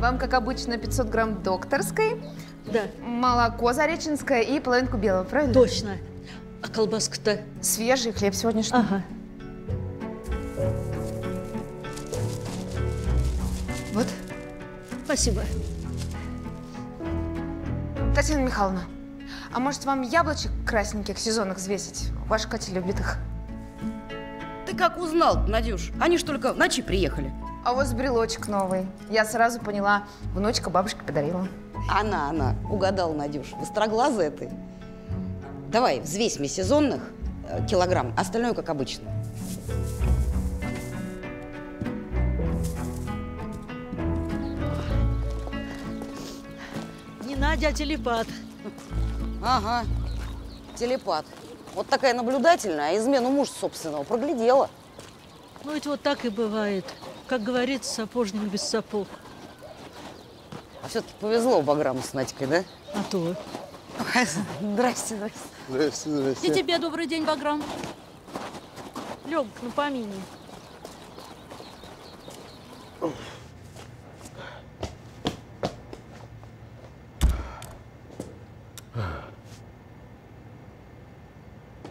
Вам, как обычно, 500 грамм докторской, Да, молоко зареченское и половинку белого, правильно? точно. А колбаска-то? Свежий хлеб сегодняшний. Ага. Спасибо. Татьяна Михайловна, а может вам яблочек красненьких сезонных взвесить? Ваша Катя любит их. Ты как узнал, Надюш? Они ж только в ночи приехали. А вас брелочек новый. Я сразу поняла, внучка бабушке подарила. Она, она. Угадал, Надюш. Быстроглазая ты. Давай, взвесь мне сезонных э, килограмм, остальное как обычно. Надя, телепат. Ага, телепат. Вот такая наблюдательная, а измену мужа собственного проглядела. Ну ведь вот так и бывает. Как говорится, сапожник без сапог. А все-таки повезло Баграму с Надькой, да? А то. Здрасте, здрасте. Здрасте, здрасте. И тебе добрый день, Баграм. Лег, ну помини.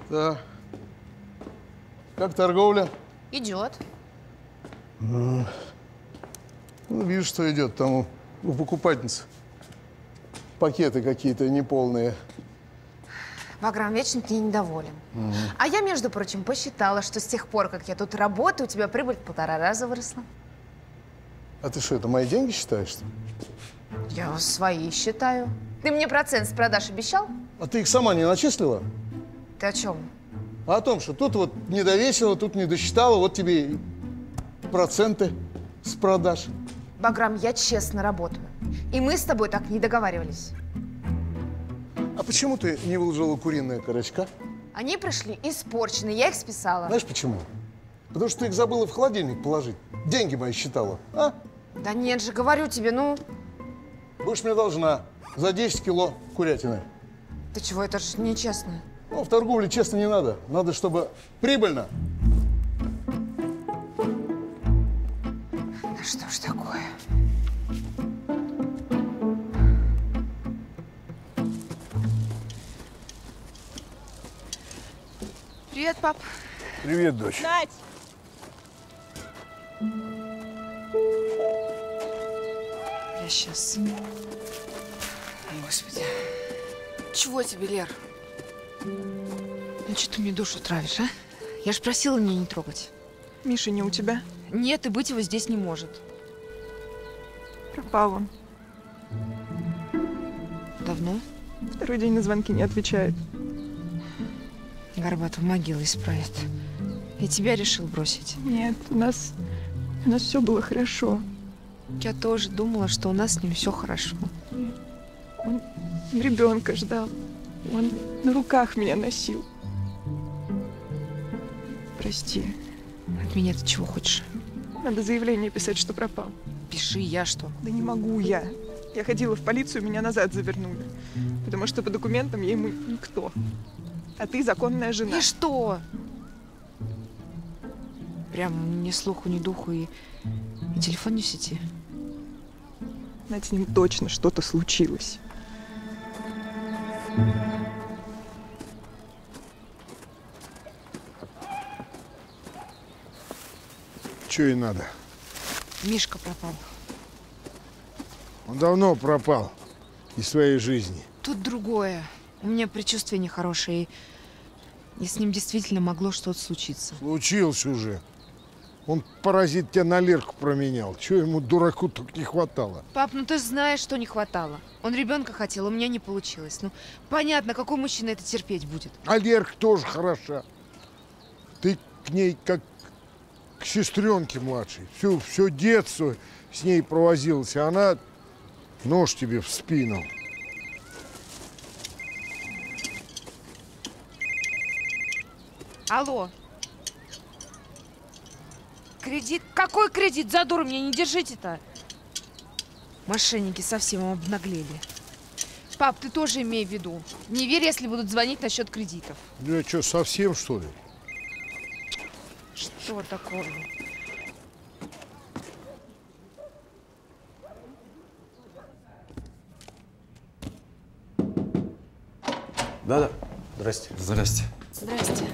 Да. Как торговля? Идет. Ну, вижу, что идет там у, у покупательницы. Пакеты какие-то неполные. Ваграм, вечно ты недоволен. А я, между прочим, посчитала, что с тех пор, как я тут работаю, у тебя прибыль в полтора раза выросла. А ты что, это мои деньги считаешь? что? Я свои считаю. Ты мне процент с продаж обещал? А ты их сама не начислила? Ты о чем? А о том, что тут вот не довесила, тут не досчитала, вот тебе и проценты с продаж. Баграм, я честно работаю. И мы с тобой так не договаривались. А почему ты не выложила куриные корочка? Они пришли испорченные, я их списала. Знаешь почему? Потому что ты их забыла в холодильник положить. Деньги мои считала. А? Да нет же, говорю тебе, ну... Будешь мне должна за 10 кило курятины. Ты чего, это же нечестно. Ну, в торговле честно не надо. Надо, чтобы прибыльно. Да что ж такое? Привет, пап. Привет, дочь. Надь! Я сейчас. Господи. Чего тебе, Лер? Ну, что ты мне душу травишь, а? Я ж просила меня не трогать. Миша не у тебя? Нет, и быть его здесь не может. Пропал он. Давно? Второй день на звонки не отвечает. Горбатов могилу исправит. И тебя решил бросить. Нет, у нас... У нас все было хорошо. Я тоже думала, что у нас с ним все хорошо. Он ребенка ждал. Он на руках меня носил. Прости. От меня ты чего хочешь? Надо заявление писать, что пропал. Пиши, я что? Да не могу я. Я ходила в полицию, меня назад завернули. Потому что по документам я ему никто. А ты законная жена. И что? Прям ни слуху, ни духу и, и телефон не в сети. Над с ним точно что-то случилось. Че ей надо? Мишка пропал. Он давно пропал из своей жизни. Тут другое. У меня предчувствие нехорошее. И, и с ним действительно могло что-то случиться. Случилось уже. Он, паразит, тебя на Лерку променял. Чего ему, дураку, только не хватало? Пап, ну ты же знаешь, что не хватало. Он ребенка хотел, у меня не получилось. Ну, понятно, какой мужчина это терпеть будет. А Лерка тоже хороша. Ты к ней как к сестренке младшей. Все, все детство с ней провозилась, а она нож тебе в спину. Алло. Кредит? Какой кредит? За дуру меня не держите-то. Мошенники совсем обнаглели. Пап, ты тоже имей в виду. Не верь, если будут звонить насчет кредитов. Ну, я что, совсем, что ли? Что такое? Да-да. Здрасте. Здрасте. Здрасте.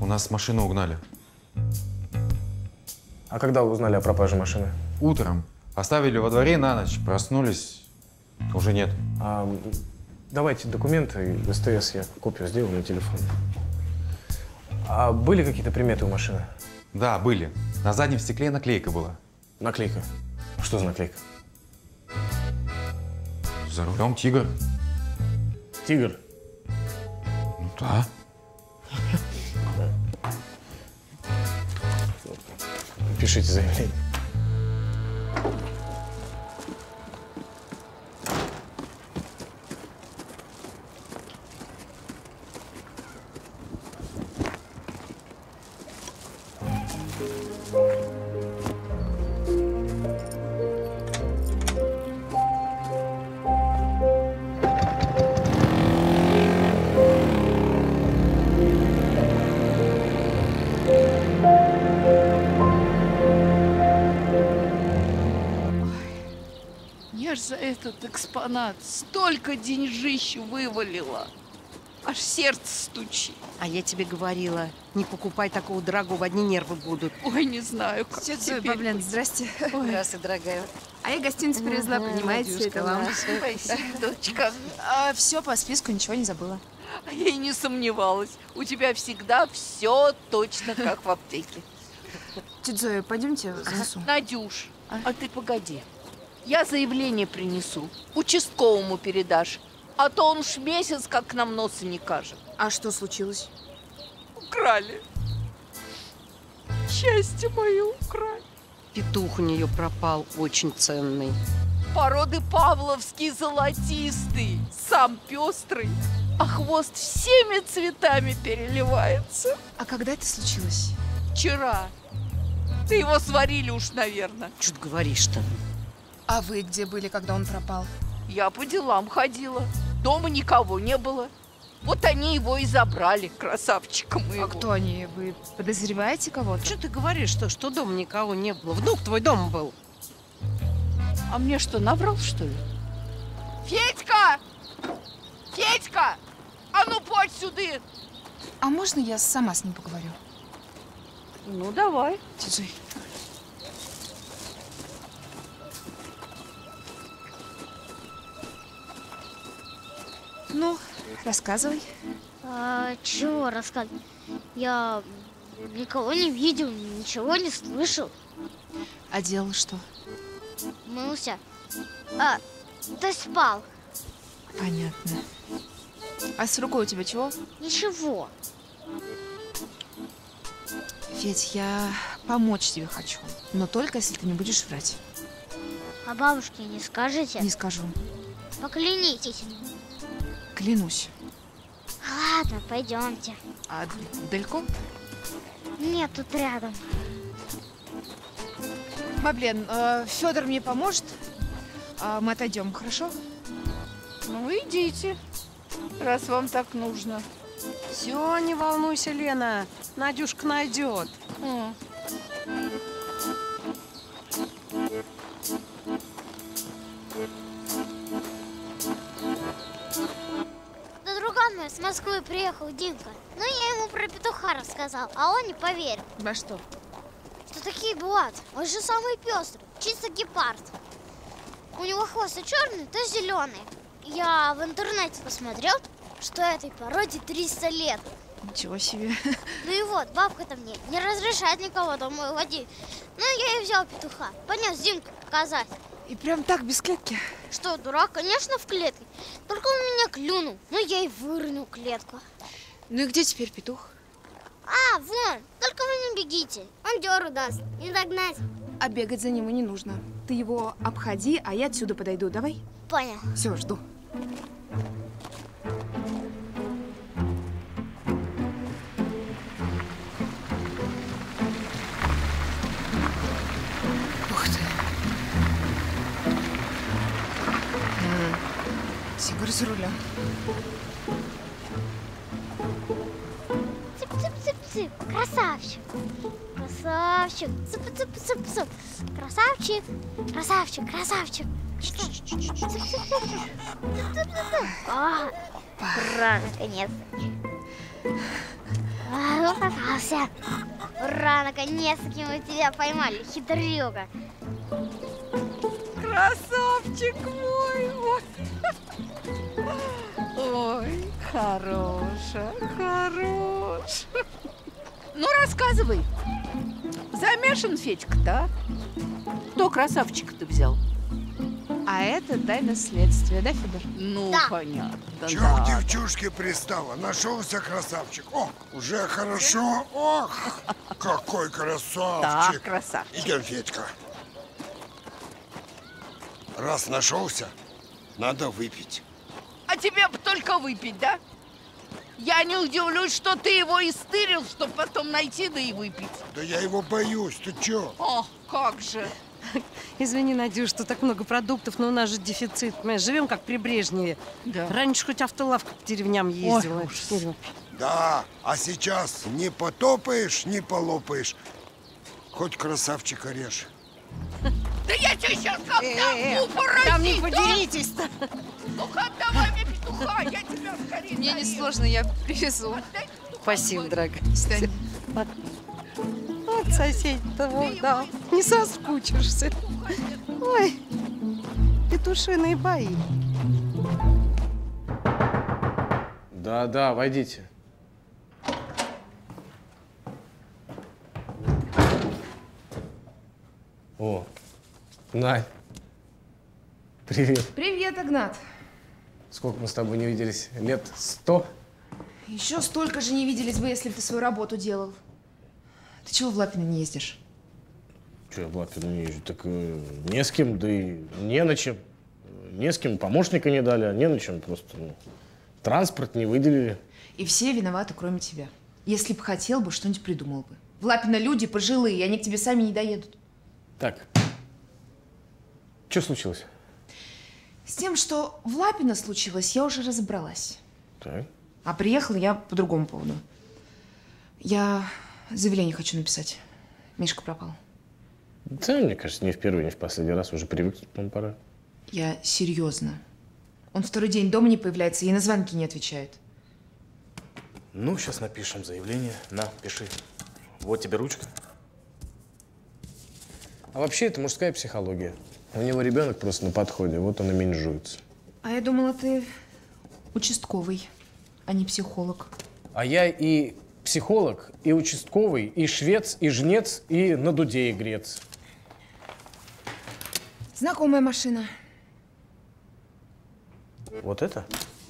У нас машину угнали. А когда вы узнали о пропаже машины? Утром. Оставили во дворе на ночь. Проснулись. Уже нет. А, давайте документы, СТС я копию сделаю на телефон. А были какие-то приметы у машины? Да, были. На заднем стекле наклейка была. Наклейка. Что за наклейка? За рулем тигр. Тигр. Ну да. Пишите заявление. Экспонат столько деньжищу вывалила. Аж сердце стучит. А я тебе говорила, не покупай такого дорогого, одни нервы будут. Ой, не знаю, как Тетя Зоя быть. здрасте. Здравствуй, дорогая. А я гостиницу привезла, Ага, понимаете, Надюшка это вам. Спасибо, дочка. А, все по списку, ничего не забыла. А я и не сомневалась. У тебя всегда все точно как в аптеке. Тетя Зоя, пойдемте занесу. Надюш, а ты погоди. Я заявление принесу. Участковому передашь. А то он уж месяц как к нам носа не кажет. А что случилось? Украли. Счастье мое украли. Петух у нее пропал, очень ценный. Породы павловский золотистый, сам пестрый, а хвост всеми цветами переливается. А когда это случилось? Вчера. Ты его сварили уж, наверное. Ты говоришь-то? А вы где были, когда он пропал? Я по делам ходила. Дома никого не было. Вот они его и забрали, красавчика моего. А кто они? Вы подозреваете кого-то? Что ты говоришь, что, что дома никого не было? Внук твой дома был. А мне что, наврал, что ли? Федька! Федька! А ну, подь сюда! А можно я сама с ним поговорю? Ну, давай. Тетя Ну, рассказывай. А, чего рассказывать? Я никого не видел, ничего не слышал. А делал что? Мылся. А, ты спал. Понятно. А с рукой у тебя чего? Ничего. Федь, я помочь тебе хочу. Но только если ты не будешь врать. А бабушке не скажете? Не скажу. Поклянитесь. Клянусь. Ладно, пойдемте. А далеко? Нет, тут рядом. Баблен, Федор мне поможет. А мы отойдем, хорошо? Ну, идите, раз вам так нужно. Все, не волнуйся, Лена. Надюшка найдет. М. с Москвы приехал, Димка. Ну, я ему про петуха рассказал, а он не поверил. Во что? Что такие бывают? Он же самый пестрый, чисто гепард. У него хвост то черный, то зеленый. Я в интернете посмотрел, что этой породе 300 лет. Ничего себе. Ну и вот, бабка-то мне не разрешает никого домой водить. Ну, я и взял петуха, понес Димке показать. И прям так, без клетки? Что, дурак? Конечно, в клетке. Только он клюнул. Ну, я и выронил клетку. Ну и где теперь петух? А, вон, только вы не бегите. Он дёру даст, не догнать. А бегать за ним и не нужно. Ты его обходи, а я отсюда подойду. Давай? Понял. Все, жду. Ух ты. За рулем. Цып-цып-цып-цып. Красавчик. Красавчик. Цып-цып-цып-цып. Красавчик. Красавчик, красавчик. А, Ура, наконец-таки. А, попался. Ура, наконец-таки мы тебя поймали, хитрюга. Красавчик мой! Ой, Ой хорошая, хорош. Ну, рассказывай. Замешан Федька-то, а? Кто красавчика-то взял? А это тайна следствия, да, Федор? Ну, Да. понятно, Чё да. к девчушке пристала? Нашелся красавчик. О, уже хорошо. Ох, какой красавчик. красавчик. Идем, Федька. Раз нашелся, надо выпить. А тебе бы только выпить, да? Я не удивлюсь, что ты его истырил, чтобы потом найти, да и выпить. Да я его боюсь, ты чё? О, как же. Извини, Надюш, что так много продуктов, но у нас же дефицит. Мы живем как при Брежневе. Да. Раньше хоть автолавка по деревням ездила. ужас. Да, а сейчас не потопаешь, не полопаешь. Хоть красавчика режь. Да я тебе сейчас как Э, дам породить, Там не а? подеритесь-то. Ну-ка, отдавай мне петуха, я тебя скорее Мне не сложно, я привезу. Петуха Спасибо, дорогая. Стань. Вот сосед-то вот, да. Не соскучишься. Ой, петушиные бои. Да, да, войдите. О, Надь. Привет. Привет, Игнат. Сколько мы с тобой не виделись? Лет сто? Еще столько же не виделись бы, если бы ты свою работу делал. Ты чего в Лапино не ездишь? Че, я в Лапину не езжу? Так э, не с кем, да и не на чем. Не с кем, помощника не дали, а не на чем просто. ну, транспорт не выделили. И все виноваты, кроме тебя. Если бы хотел бы, что-нибудь придумал бы. В Лапино люди пожилые, они к тебе сами не доедут. Так, что случилось? С тем, что в Лапино случилось, я уже разобралась. Так. А приехала я по другому поводу. Я заявление хочу написать. Мишка пропал. Да, мне кажется, не в первый, не в последний раз уже привыкнуть, по-моему, пора. Я серьезно. Он второй день дома не появляется и на звонки не отвечает. Ну, сейчас напишем заявление. На, пиши. Вот тебе ручка. А вообще, это мужская психология. У него ребенок просто на подходе, вот он и менжуется. А я думала, ты участковый, а не психолог. А я и психолог, и участковый, и швец, и жнец, и на дуде игрец. Знакомая машина. Вот это?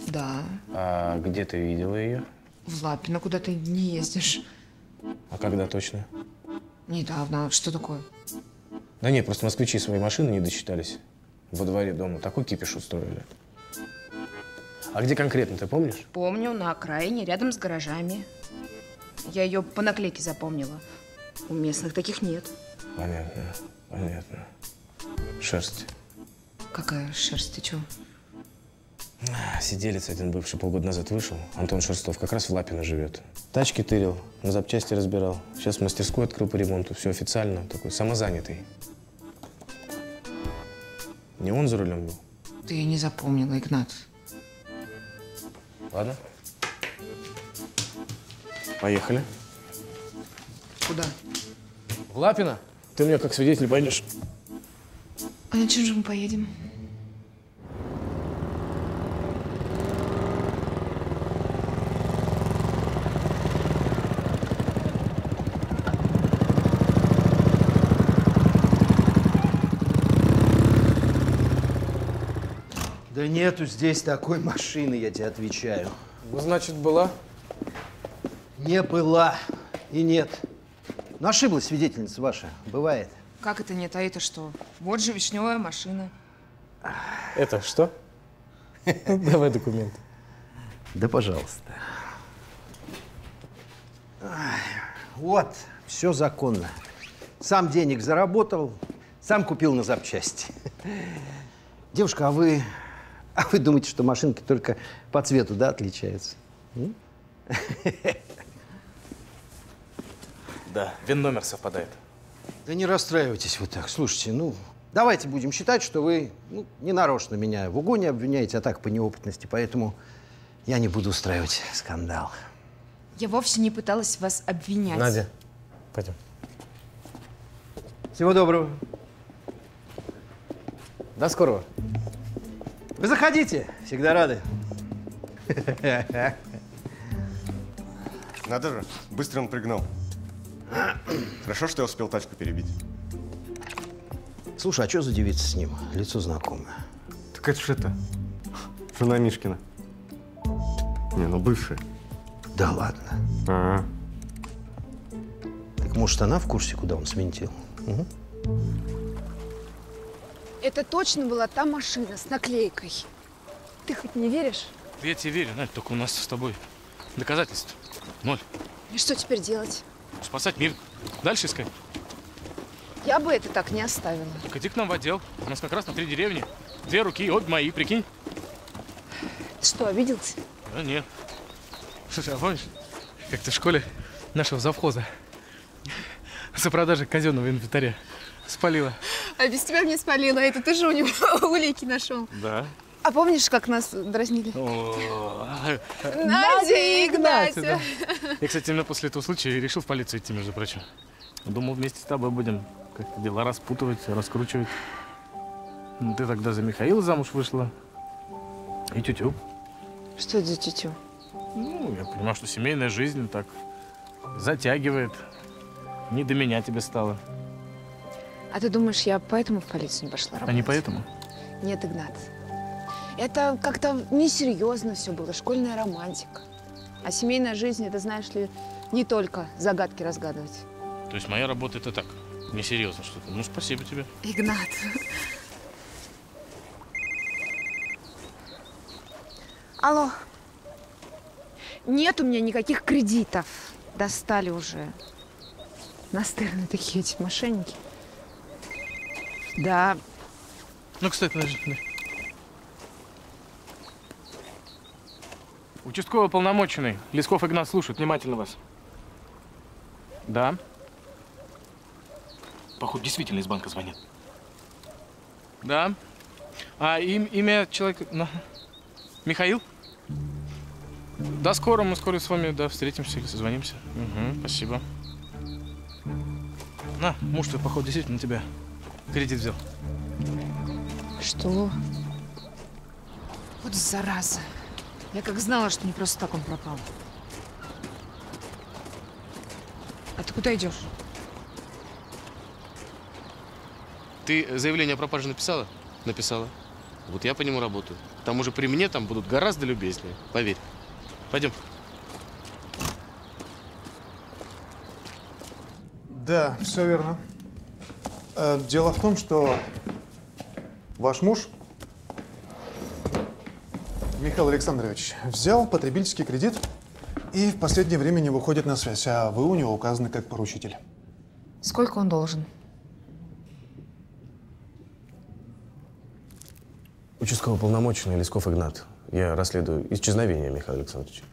Да. А где ты видела ее? В Лапино, куда ты не ездишь. А когда точно? Недавно. Что такое? Да нет, просто москвичи свои машины не досчитались. Во дворе дома такой кипиш устроили. А где конкретно, ты помнишь? Помню, на окраине, рядом с гаражами. Я ее по наклейке запомнила. У местных таких нет. Понятно, понятно. Шерсть. Какая шерсть, ты чё? А, Сиделец один бывший полгода назад вышел. Антон Шерстов как раз в Лапино живет. Тачки тырил, на запчасти разбирал. Сейчас мастерскую открыл по ремонту. Все официально. Такой самозанятый. Не он за рулем был? Ты я не запомнила, Игнат. Ладно. Поехали. Куда? В Лапино? Ты у меня как свидетель пойдешь. А на чем же мы поедем? Да нету здесь такой машины, я тебе отвечаю. Ну, значит, была? Не была и нет. Но ошиблась свидетельница ваша. Бывает. Как это нет, а это что? Вот же вишневая машина. Это что? Давай документ. Да пожалуйста. Вот, все законно. Сам денег заработал, сам купил на запчасти. Девушка, а вы А вы думаете, что машинки только по цвету, да, отличаются? Да, вин-номер совпадает. Да не расстраивайтесь вы так. Слушайте, ну, давайте будем считать, что вы ну, не нарочно меня в угоне обвиняете, а так по неопытности. Поэтому я не буду устраивать скандал. Я вовсе не пыталась вас обвинять. Надя, пойдем. Всего доброго. До скорого. Вы заходите, всегда рады. Надо же, быстро он пригнал. Хорошо, что я успел тачку перебить. Слушай, а что за девица с ним? Лицо знакомое. Так это ж это, жена Мишкина. Не, ну бывшая. Да ладно. Ага. Так может, она в курсе, куда он свинтил? Мгм. Это точно была та машина с наклейкой. Ты хоть не веришь? Я тебе верю, Надь, только у нас с тобой доказательств ноль. И что теперь делать? Спасать мир. Дальше искать. Я бы это так не оставила. Так иди к нам в отдел. У нас как раз на три деревни. Две руки, обе мои, прикинь. Ты что, обиделся? Да нет. Слушай, а помнишь, как ты в школе нашего завхоза за продажей казенного инвентаря спалила? А без тебя мне спалила. Это ты же у него улики нашел. Да. А помнишь, как нас дразнили? Надя и Игнатьев. Я, кстати, именно после этого случая решил в полицию идти, между прочим. Думал, вместе с тобой будем как-то дела распутывать, раскручивать. Ну, Ты тогда за Михаила замуж вышла. И тетю. Что это за тетю? Ну, я понимаю, что семейная жизнь так затягивает. Не до меня тебе стало. А ты думаешь, я поэтому в полицию не пошла А работать? не поэтому? Нет, Игнат. Это как-то несерьезно все было, школьная романтика. А семейная жизнь, это, знаешь ли, не только загадки разгадывать. То есть моя работа это так, несерьезно что-то. Ну, спасибо тебе. Игнат. Алло. Нет у меня никаких кредитов. Достали уже. Настырные такие эти мошенники. Да, Ну, кстати, подожди. подожди. Участковый полномоченный. Лесков Игнат слушает внимательно вас. Да. Походу, действительно из банка звонит. Да. А им, имя человека... Михаил? Да, скоро, мы скоро с вами, да, встретимся или созвонимся. Угу, спасибо. На, муж твой, походу, действительно на тебя кредит взял. Что? Вот зараза. Я как знала, что не просто так он пропал. А ты куда идешь? Ты заявление о пропаже написала? Написала. Вот я по нему работаю. К тому же при мне там будут гораздо любезнее. Поверь. Пойдем. Да, все верно. Э, Дело в том, что ваш муж, Михаил Александрович, взял потребительский кредит и в последнее время не выходит на связь, а вы у него указаны как поручитель. Сколько он должен? Участковый полномоченный Лесков Игнат. Я расследую исчезновение Михаила Александровича.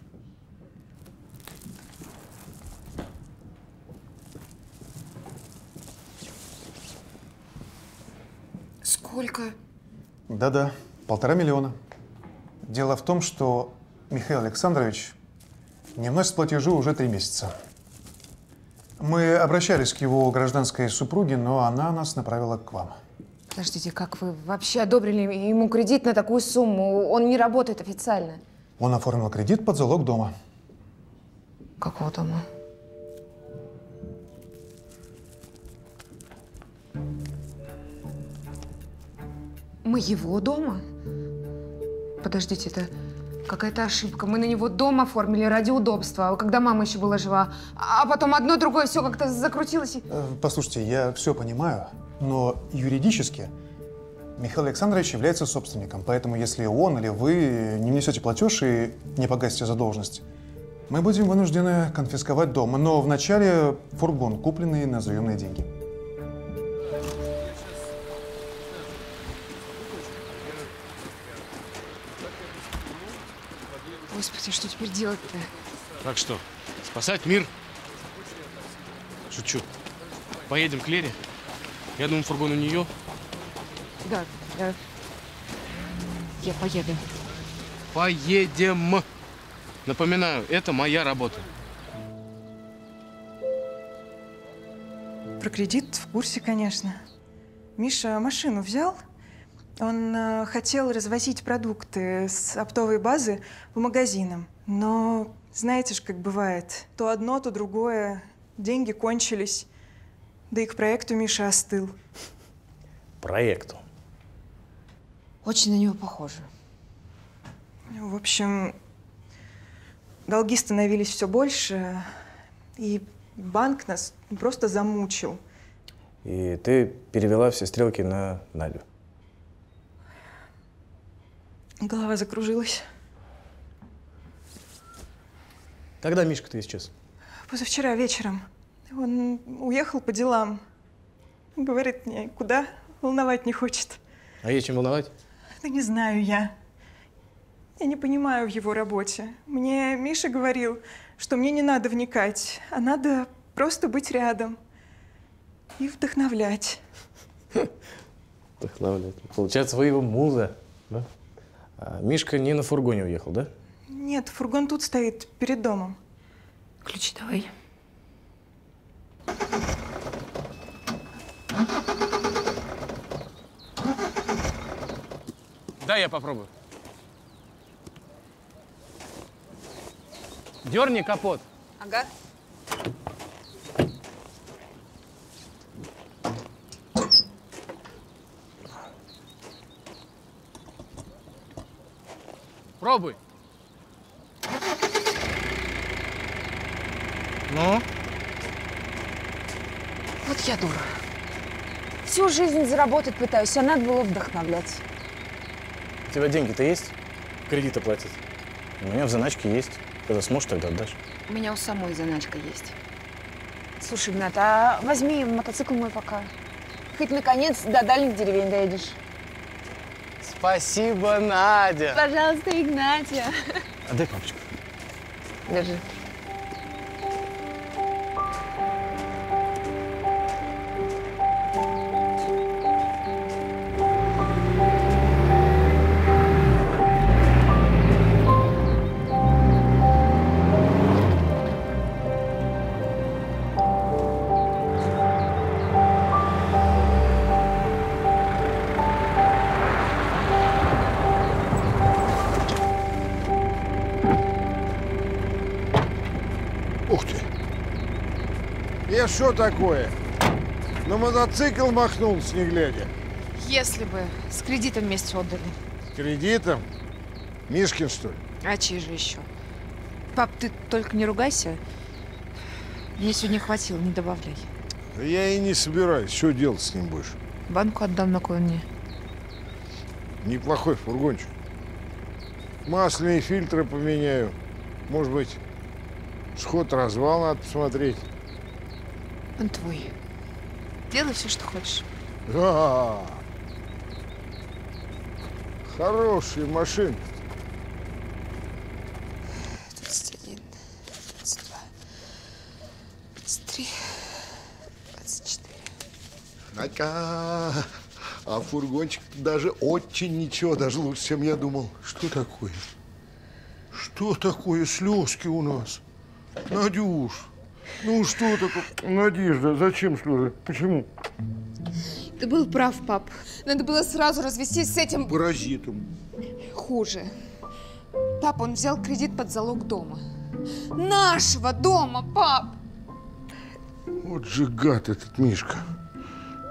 Сколько? Да-да, полтора миллиона. Дело в том, что Михаил Александрович не вносит платежи уже три месяца. Мы обращались к его гражданской супруге, но она нас направила к вам. Подождите, как вы вообще одобрили ему кредит на такую сумму? Он не работает официально. Он оформил кредит под залог дома. Какого дома? Моего дома? Подождите, это какая-то ошибка. Мы на него дом оформили ради удобства, когда мама еще была жива. А потом одно другое все как-то закрутилось. и- Э, Послушайте, я все понимаю, но юридически Михаил Александрович является собственником, поэтому если он или вы не внесете платеж и не погасите задолженность, мы будем вынуждены конфисковать дом, но вначале фургон, купленный на заемные деньги. Господи, что теперь делать-то? Так что, спасать мир? Шучу. Поедем к Лере. Я думаю, фургон у нее. Да, я... Я поеду. Поедем. Напоминаю, это моя работа. Про кредит в курсе, конечно. Миша машину взял. Он э, хотел развозить продукты с оптовой базы по магазинам. Но знаете ж, как бывает. То одно, то другое. Деньги кончились. Да и к проекту Миша остыл. Проекту. Очень на него похоже. В общем, долги становились все больше, и банк нас просто замучил. И ты перевела все стрелки на Надю. Голова закружилась. Когда Мишка-то исчез? Позавчера вечером. Он уехал по делам. Говорит мне, куда, волновать не хочет. А есть чем волновать? Да не знаю я. Я не понимаю в его работе. Мне Миша говорил, что мне не надо вникать, а надо просто быть рядом и вдохновлять. Вдохновлять. Получается, вы его муза, да? А Мишка не на фургоне уехал, да? Нет, фургон тут стоит, перед домом. Ключи давай. Да, я попробую. Дерни капот. Ага. Пробуй. Ну? Вот я дура. Всю жизнь заработать пытаюсь, а надо было вдохновлять. У тебя деньги-то есть? Кредит оплатить? У меня в заначке есть. Когда сможешь, тогда отдашь. У меня у самой заначка есть. Слушай, Игнат, а возьми мотоцикл мой пока. Хоть наконец до дальних деревень доедешь. Спасибо, Надя. Пожалуйста, Игнатия. Отдай папочку. Держи. Я что такое? На мотоцикл махнулся, не глядя. Если бы с кредитом вместе отдали. С кредитом? Мишкин, что ли? А чей же еще? Пап, ты только не ругайся. Мне сегодня хватило, не добавляй. Да я и не собираюсь. Что делать с ним будешь? Банку отдам на мне. Неплохой фургончик. Масляные фильтры поменяю. Может быть, сход-развал надо посмотреть. Он твой. Делай все, что хочешь. Да. Хорошая машина. 21, 22, 23, 24. Надька, а фургончик даже очень ничего, даже лучше, чем я думал. Что такое? Что такое слезки у нас? Надюш, ну что такое? Надежда, зачем слезы? Почему? Ты был прав, пап. Надо было сразу развестись с этим Паразитом. хуже. Пап, он взял кредит под залог дома. Нашего дома, пап! Вот же гад этот Мишка.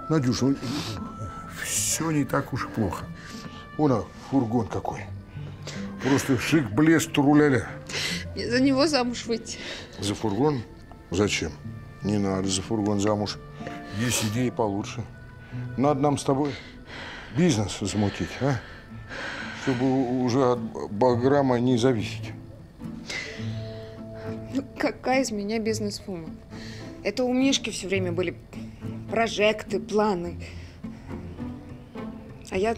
Надюш, ну, все не так уж и плохо. Вон, а, фургон какой. Просто шик, блеск, туруляля. Мне за него замуж выйти. За фургон? Зачем? Не надо за фургон замуж. Есть идеи получше. Надо нам с тобой бизнес замутить, а? Чтобы уже от Баграма не зависеть. Ну, какая из меня бизнес-вумен? Это у Мишки все время были прожекты, планы. А я...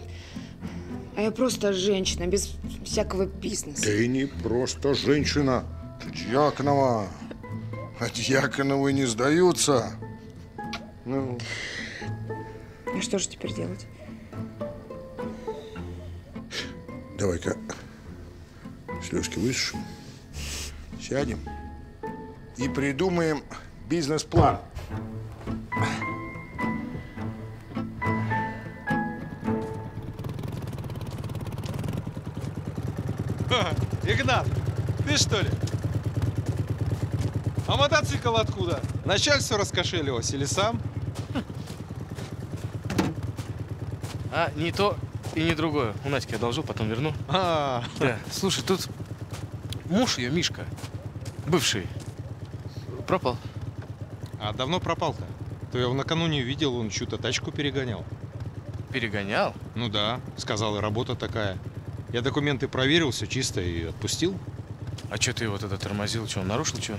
А я просто женщина, без всякого бизнеса. Ты не просто женщина. Ты Дьяконова. А Дьяконовы не сдаются. Ну, А что же теперь делать? давай-ка слезки высушим. Сядем и придумаем бизнес-план. Игнат, ты что ли? А мотоцикл откуда? Начальство раскошелилось или сам? А, не то и не другое. У Надьки одолжил, потом верну. А, Да. Слушай, тут муж ее, Мишка, бывший, пропал. а давно пропал-то? То я его накануне видел, он чью-то тачку перегонял. Перегонял? Ну да, сказал, и работа такая. Я документы проверил, все чисто и отпустил. А что ты его тогда тормозил? Что, он нарушил что?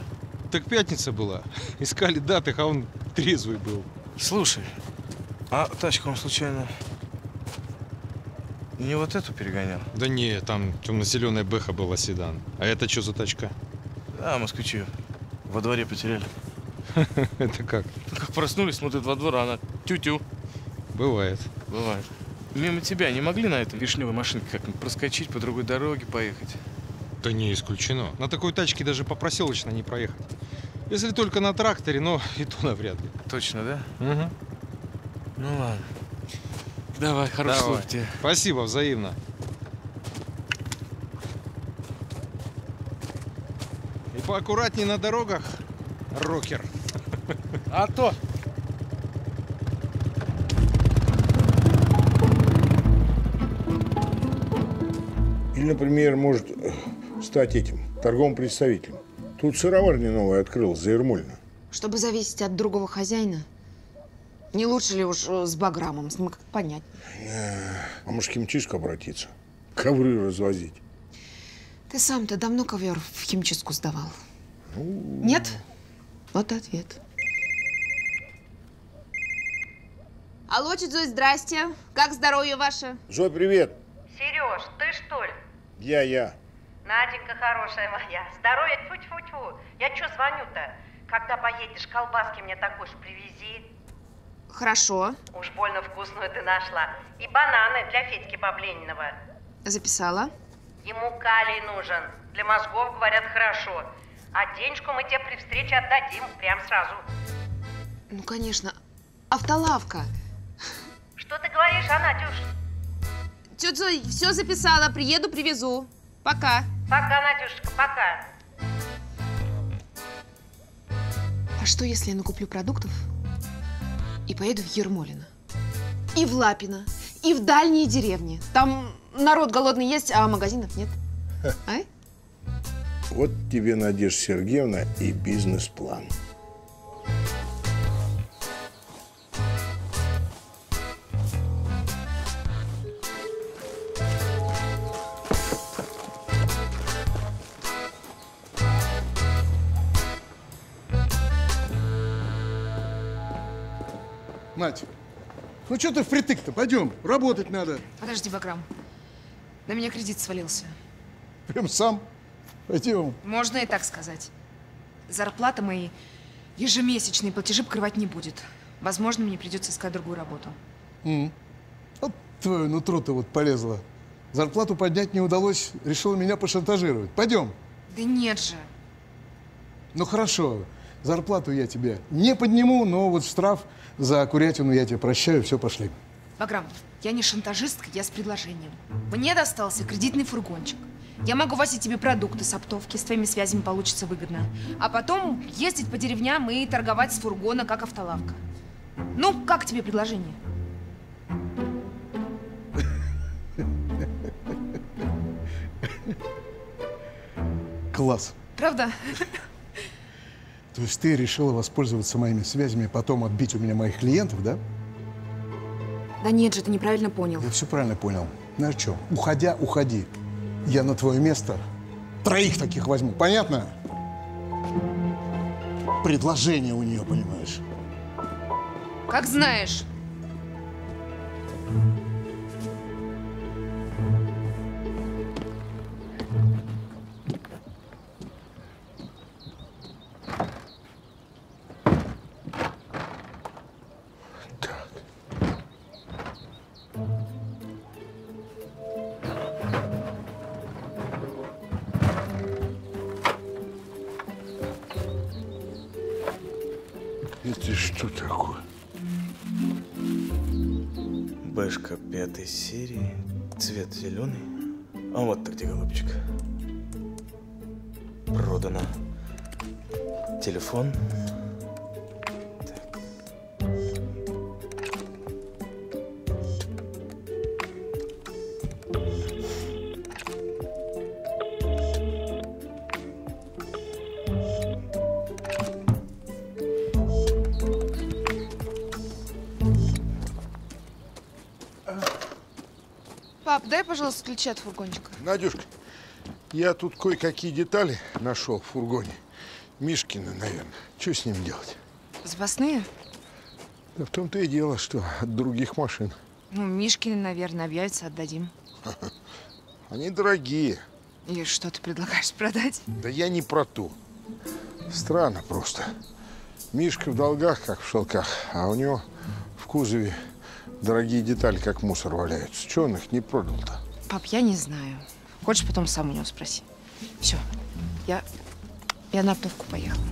Так пятница была. Искали даты, а он трезвый был. Слушай, а тачку он случайно не вот эту перегонял? Да не, там темно-зеленая бэха была седан. А это что за тачка? А, москвичи во дворе потеряли. Это как? Ну, Как проснулись, смотрят во двор, а она тю-тю. Бывает. Бывает. Мимо тебя не могли на этой вишневой машинке как-нибудь проскочить, по другой дороге поехать? Да не исключено. На такой тачке даже по проселочной не проехать. Если только на тракторе, но и то навряд ли. Точно, да? Угу. Ну ладно. Давай, хорошего Давай. службы тебе. Спасибо, взаимно. И поаккуратней на дорогах, рокер. А то! Или, например, может э, стать этим, торговым представителем. Тут сыроварня новая открылась за Ермольно. Чтобы зависеть от другого хозяина? Не лучше ли уж э, с Баграмом? С ним как-то понять. А может, к химчистку обратиться? Ковры развозить. Ты сам-то давно ковер в химчистку сдавал? Нет? Вот и ответ. Алло, Зоя, здрасте. Как здоровье ваше? Зой, привет. Сереж, ты что ли? Я, я. Наденька хорошая моя. Здоровья, тьфу-тьфу-тьфу. Я что звоню-то? Когда поедешь, колбаски мне такой же привези. Хорошо. Уж больно вкусную ты нашла. И бананы для Федьки Бабленинова. Записала. Ему калий нужен. Для мозгов, говорят, хорошо. А денежку мы тебе при встрече отдадим прям сразу. Ну, конечно. Автолавка. Что ты говоришь, а, Надюш? Тетя Зоя, все записала. Приеду, привезу. Пока. Пока, Надюшка, пока. А что, если я накуплю продуктов и поеду в Ермолино? И в Лапино, и в дальние деревни. Там народ голодный есть, а магазинов нет. А? Вот тебе, Надежда Сергеевна, и бизнес-план. Надь, ну что ты впритык-то? Пойдем, работать надо. Подожди, Баграм. На меня кредит свалился. Прям сам. Пойдем. Можно и так сказать. Зарплата мои ежемесячные платежи покрывать не будет. Возможно, мне придется искать другую работу. М. Вот твое нутро-то вот полезло. Зарплату поднять не удалось, решил меня пошантажировать. Пойдем. Да нет же. Ну хорошо, зарплату я тебе не подниму, но вот штраф за курятину я тебе прощаю, все, пошли. Баграм, я не шантажистка, я с предложением. Мне достался кредитный фургончик. Я могу возить тебе продукты с оптовки, с твоими связями получится выгодно. А потом ездить по деревням и торговать с фургона, как автолавка. Ну, как тебе предложение? Класс. Правда? То есть ты решила воспользоваться моими связями, потом отбить у меня моих клиентов, да? Да нет же, ты неправильно понял. Я все правильно понял. Знаешь что, уходя, уходи. Я на твое место троих таких возьму. Понятно? Предложение у нее, понимаешь? Как знаешь. Бэшка пятой серии. Цвет зеленый. А вот так где, голубчик. Продано. Телефон. Пожалуйста, ключи от фургончика. Надюшка, я тут кое-какие детали нашел в фургоне. Мишкины, наверное. Что с ним делать? Запасные? Да в том-то и дело, что от других машин. Ну, Мишкины, наверное, объявятся, отдадим. Они дорогие. И что ты предлагаешь продать? Да я не про то. Странно просто. Мишка в долгах, как в шелках, а у него в кузове дорогие детали, как мусор валяются. Чего он их не продал-то? Пап, я не знаю. Хочешь, потом сам у него спроси. Все, я, я на оптовку поехала.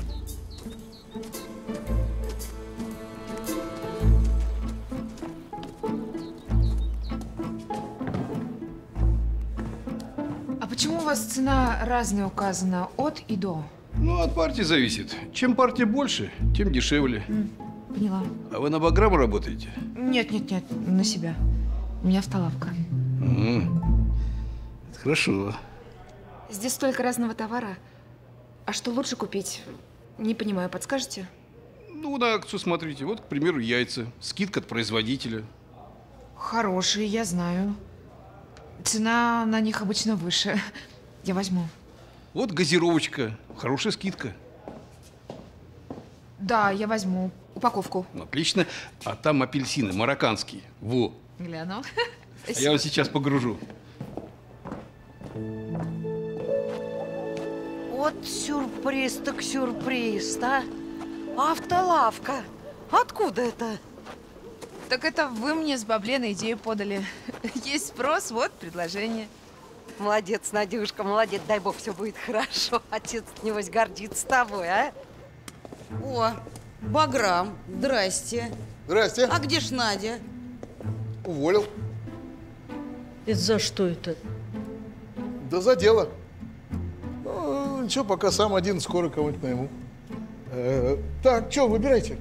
А почему у вас цена разная указана от и до? Ну, от партии зависит. Чем партия больше, тем дешевле. Поняла. А вы на Баграму работаете? Нет, нет, нет, на себя. У меня. М, Это хорошо. Здесь столько разного товара. А что лучше купить? Не понимаю, подскажете? Ну, на акцию смотрите. Вот, к примеру, яйца. Скидка от производителя. Хорошие, я знаю. Цена на них обычно выше. Я возьму. Вот газировочка. Хорошая скидка. Да, я возьму. Упаковку. Ну, Отлично. А там апельсины марокканские. Во. Гляну. А я вам сейчас погружу. Вот сюрприз так сюрприз, а? Автолавка. Откуда это? Так это вы мне с Бабленой идею подали. Есть спрос, вот предложение. Молодец, Надюшка, молодец. Дай бог, все будет хорошо. Отец, небось, гордится тобой, а? О, Баграм, здрасте. Здрасте. А где ж Надя? Уволил. Это за что это? Да за дело. Ну, ничего, пока сам один, скоро кого-нибудь найму. Э, так, что, выбирайте.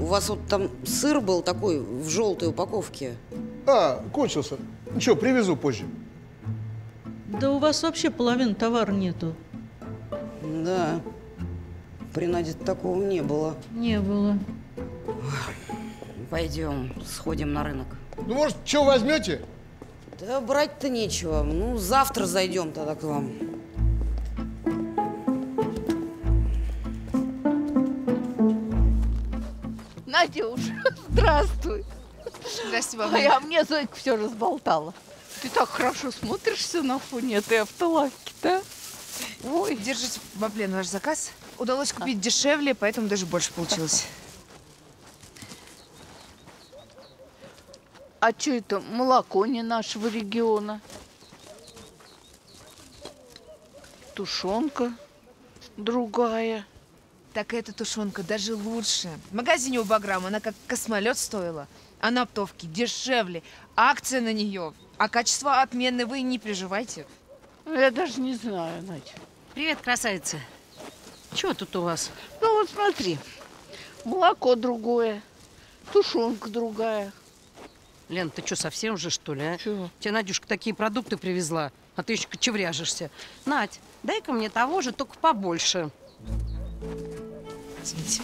У вас вот там сыр был такой в желтой упаковке. А, кончился. Ничего, привезу позже. Да у вас вообще половины товара нету. Да. При Наде такого не было. Не было. Пойдем, сходим на рынок. Ну, может, что возьмете? Да брать-то нечего. Ну, завтра зайдем тогда к вам. Надюш, здравствуй. Здрасте, Ой, а мне Зойка все разболтала. Ты так хорошо смотришься на фоне этой автолавки-то. Ой. Держите, Баблен, ваш заказ. Удалось купить дешевле, поэтому даже больше получилось. А что это? Молоко не нашего региона. Тушенка другая. Так эта тушенка даже лучше. В магазине у Баграма она как космолет стоила. А на оптовке дешевле. Акция на нее. А качество отменное, вы не переживайте. Я даже не знаю, Надя. Привет, красавица. Чего тут у вас? Ну вот смотри. Молоко другое. Тушенка другая. Лен, ты что, совсем уже, что ли, а? Чего? Тебе Надюшка такие продукты привезла, а ты еще кочевряжешься. Надь, дай-ка мне того же, только побольше. Извините.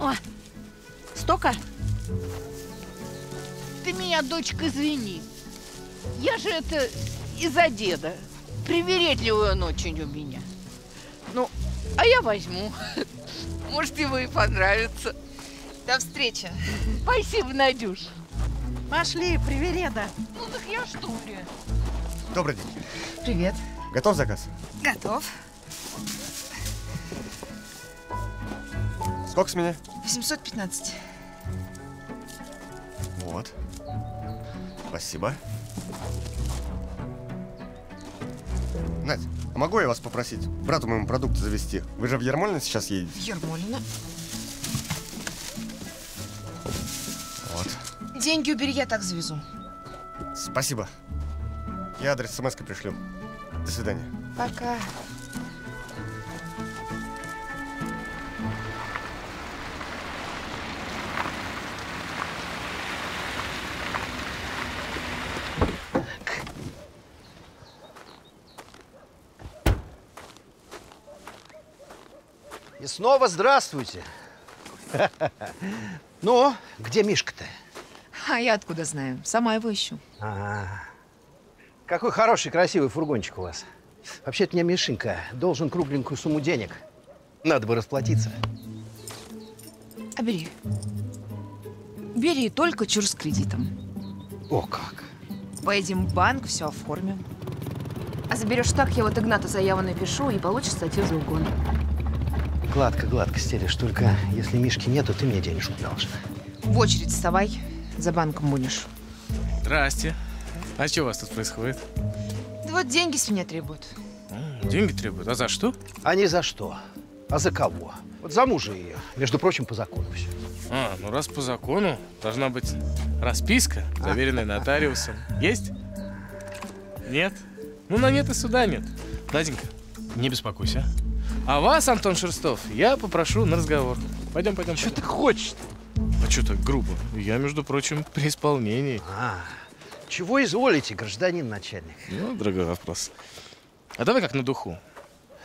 О, столько? Ты меня, дочка, извини. Я же это из-за деда. Привередливый он очень у меня. Ну, а я возьму. Может, ему и понравится. До встречи. Спасибо, Надюш. Пошли, привереда. Ну, так я что ли? Добрый день. Привет. Готов заказ? Готов. Сколько с меня? 815. Вот. Спасибо. Надь, а могу я вас попросить брату моему продукты завести? Вы же в Ермолино сейчас едете? Ермолина. Вот. Деньги убери, я так завезу. Спасибо. Я адрес смс пришлю. До свидания. Пока. Снова здравствуйте. Ну, где Мишка-то? А я откуда знаю? Сама его ищу. Ага. Какой хороший, красивый фургончик у вас. Вообще-то мне Мишенька должен кругленькую сумму денег. Надо бы расплатиться. А бери. Бери, только чур с кредитом. О, как. Поедем в банк, все оформим. А заберешь так, я вот Игнату заяву напишу, и получишь статью за угон. Гладко, гладко стелишь. Только если Мишки нету, ты мне денежку должна. В очередь вставай, за банком будешь. Здрасте. А что у вас тут происходит? Да вот деньги с меня требуют. М, Деньги требуют. А за что? А не за что, а за кого. Вот за мужа ее. Между прочим, по закону все. А, ну раз по закону, должна быть расписка, заверенная нотариусом. Есть? Нет? Ну, на нет и суда нет. Наденька, не беспокойся. А вас, Антон Шерстов, я попрошу на разговор. Пойдем, пойдем. Что ты хочешь А что так грубо? Я, между прочим, при исполнении. А, чего изволите, гражданин начальник? Ну, дорогой вопрос. А давай как на духу.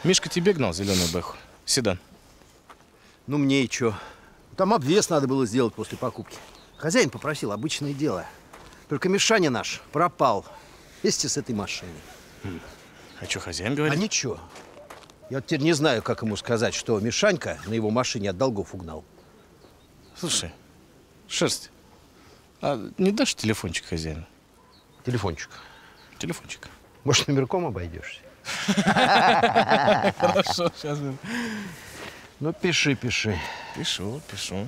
Мишка тебе гнал зеленую бэху. Седан. Ну, мне и чё? Там обвес надо было сделать после покупки. Хозяин попросил, обычное дело. Только Мишаня наш пропал вместе с этой машиной. А что хозяин говорит? А ничего. Я вот теперь не знаю, как ему сказать, что Мишанька на его машине от долгов угнал. Слушай, шерсть, а не дашь телефончик хозяину? Телефончик. Телефончик. Может, номерком обойдешься? Хорошо, сейчас. Ну, пиши, пиши. Пишу, пишу.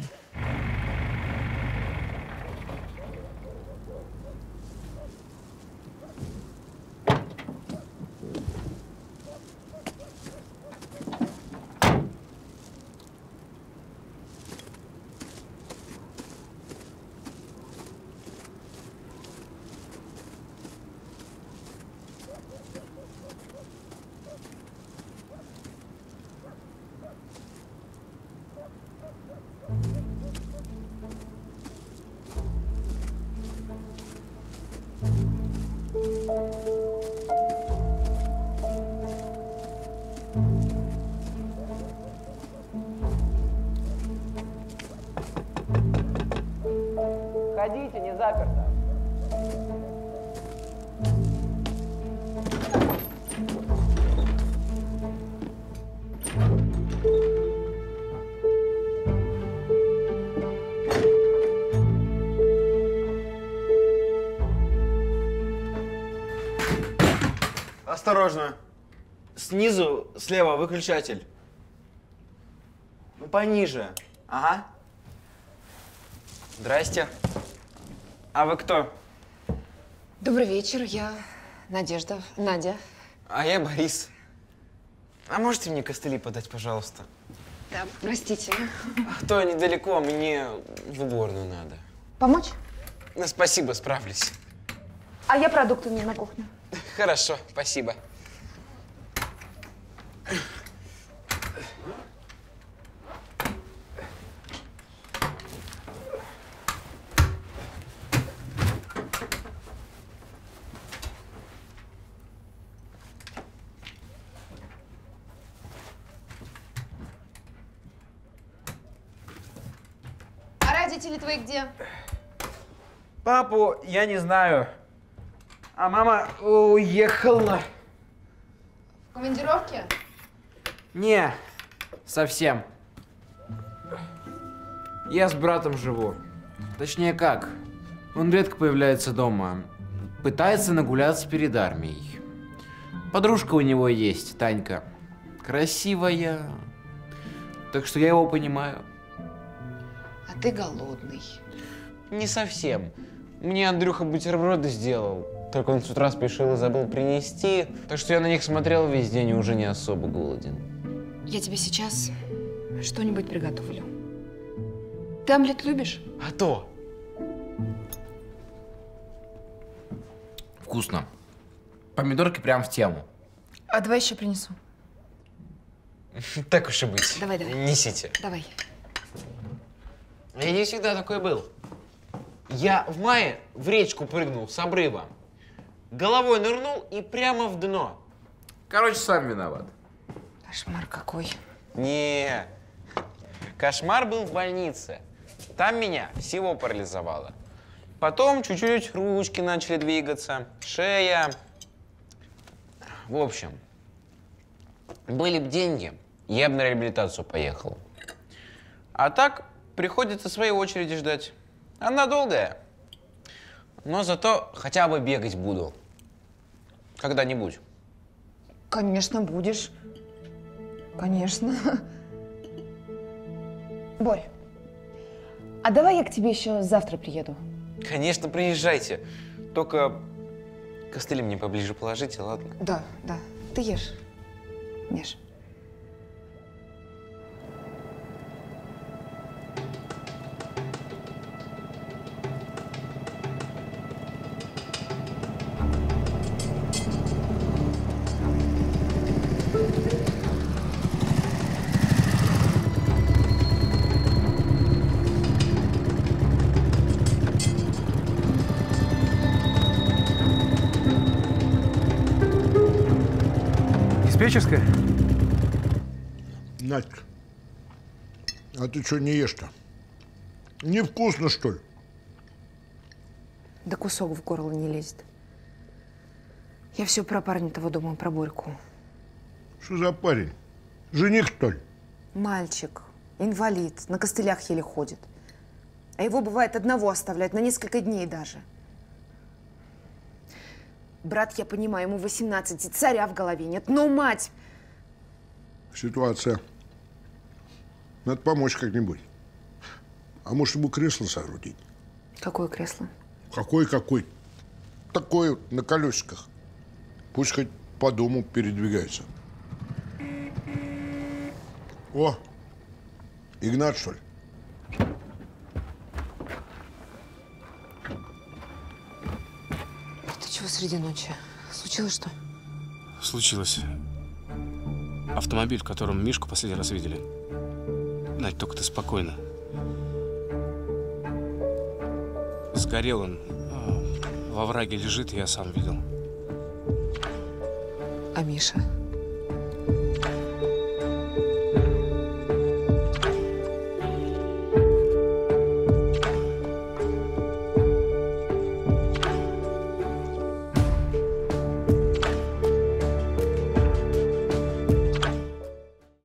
Ходите, не заперто. Осторожно. Снизу, слева выключатель. Ну, пониже. Ага. Здрасте. А вы кто? Добрый вечер, я Надежда. Надя. А я Борис. А можете мне костыли подать, пожалуйста? Да, простите. А то недалеко, мне в уборную надо. Помочь? Ну, спасибо, справлюсь. А я продукты не на кухню. Хорошо, спасибо. А родители твои где? Папу я не знаю. А мама уехала. В командировке? Не, совсем. Я с братом живу. Точнее как, он редко появляется дома. Пытается нагуляться перед армией. Подружка у него есть, Танька. Красивая. Так что я его понимаю. Ты голодный. Не совсем. Мне Андрюха бутерброды сделал. Только он с утра спешил и забыл принести. Так что я на них смотрел весь день и уже не особо голоден. Я тебе сейчас что-нибудь приготовлю. Ты омлет любишь? А то! Вкусно. Помидорки прям в тему. А давай еще принесу. Так уж и быть. Давай, давай. Несите. Давай. Я не всегда такой был. Я в мае в речку прыгнул с обрыва. Головой нырнул и прямо в дно. Короче, сам виноват. Кошмар какой. Не, кошмар был в больнице. Там меня всего парализовало. Потом чуть-чуть ручки начали двигаться, шея. В общем, были бы деньги, я бы на реабилитацию поехал. А так приходится своей очереди ждать. Она долгая. Но зато хотя бы бегать буду. Когда-нибудь. Конечно, будешь. Конечно. Борь, а давай я к тебе еще завтра приеду. Конечно, приезжайте. Только костыли мне поближе положите, ладно? Да, да. Ты ешь. Ешь. Диспетчерская? Надька, а ты что не ешь-то? Невкусно, что ли? Да кусок в горло не лезет. Я все про парня того думаю, про Борьку. Что за парень? Жених, что ли? Мальчик, инвалид, на костылях еле ходит. А его бывает одного оставляют на несколько дней даже. Брат, я понимаю, ему 18, и царя в голове нет. Но мать! Ситуация. Надо помочь как-нибудь. А может, ему кресло соорудить? Какое кресло? Какой-какой? Такое на колесиках. Пусть хоть по дому передвигается. О, Игнат, что ли? Ты чего среди ночи? Случилось что? Случилось. Автомобиль, в котором Мишку последний раз видели. Надь, только ты спокойно. Сгорел он. а, Во враге лежит, я сам видел. А Миша?